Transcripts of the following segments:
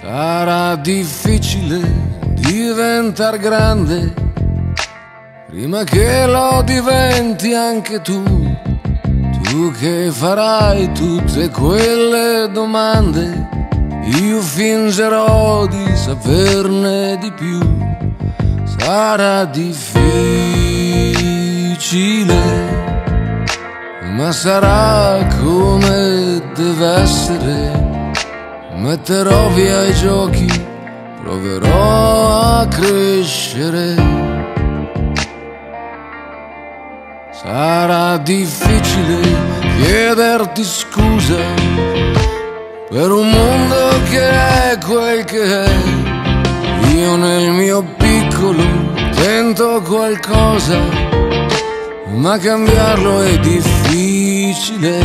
Sarà difficile diventare grande prima che lo diventi anche tu. Tu che farai tutte quelle domande, io fingerò di saperne di più. Sarà difficile, ma sarà come deve essere Metterò via i giochi, proverò a crescere. Sarà difficile chiederti scusa per un mondo che è quel che è. Io nel mio piccolo tento qualcosa, ma cambiarlo è difficile.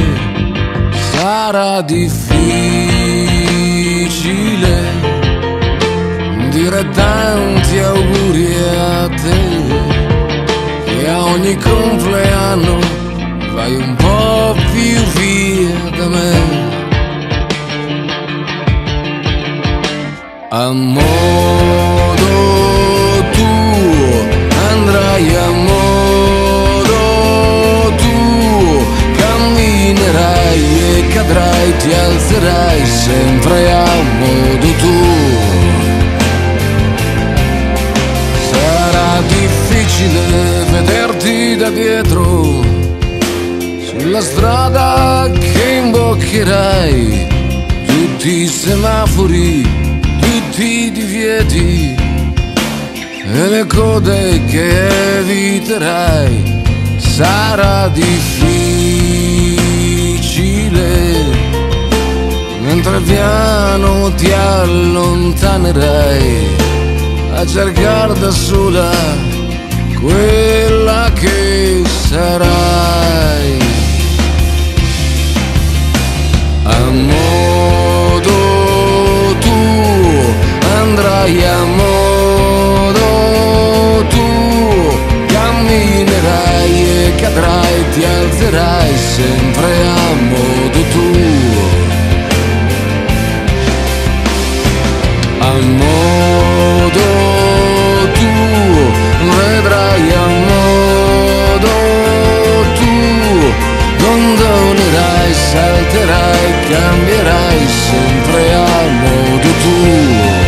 Sarà difficile dire tanti auguri a te e a ogni compleanno vai un po' più via da me. A difficile vederti da dietro sulla strada che imboccherai tutti i semafori, tutti i divieti e le code che eviterai. Sarà difficile mentre piano ti allontanerai a cercare da sola quella che sarai. A modo tuo andrai a modo tuo, camminerai e cadrai, ti alzerai sempre a modo tuo. A cambierai sempre a modo tuo.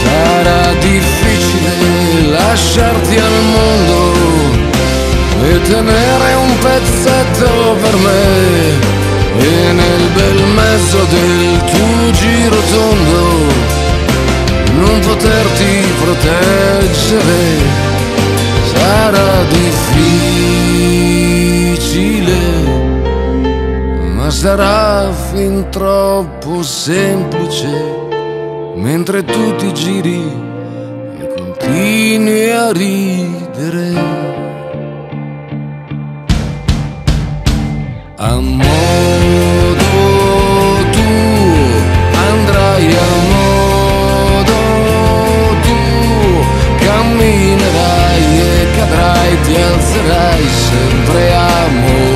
Sarà difficile lasciarti al mondo e tenere un pezzetto per me e nel bel mezzo del tuo giro tondo non poterti proteggere sarà difficile, sarà fin troppo semplice mentre tu ti giri e continui a ridere. A modo tuo andrai a modo tuo, camminerai e cadrai, ti alzerai sempre a modo